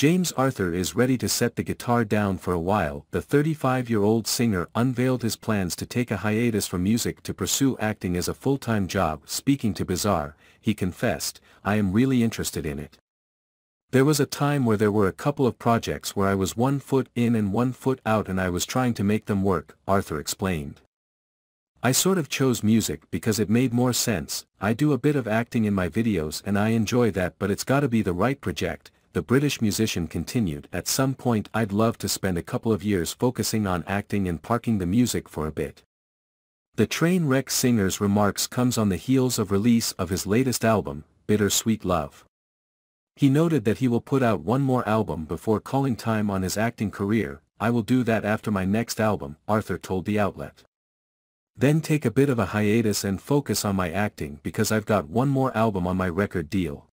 James Arthur is ready to set the guitar down for a while. The 35-year-old singer unveiled his plans to take a hiatus from music to pursue acting as a full-time job. Speaking to Bizarre, he confessed, I am really interested in it. There was a time where there were a couple of projects where I was one foot in and one foot out and I was trying to make them work, Arthur explained. I sort of chose music because it made more sense, I do a bit of acting in my videos and I enjoy that but it's gotta be the right project, the British musician continued. At some point I'd love to spend a couple of years focusing on acting and parking the music for a bit. The Trainwreck singer's remarks comes on the heels of release of his latest album, Bittersweet Love. He noted that he will put out one more album before calling time on his acting career, I will do that after my next album, Arthur told the outlet. Then take a bit of a hiatus and focus on my acting because I've got one more album on my record deal.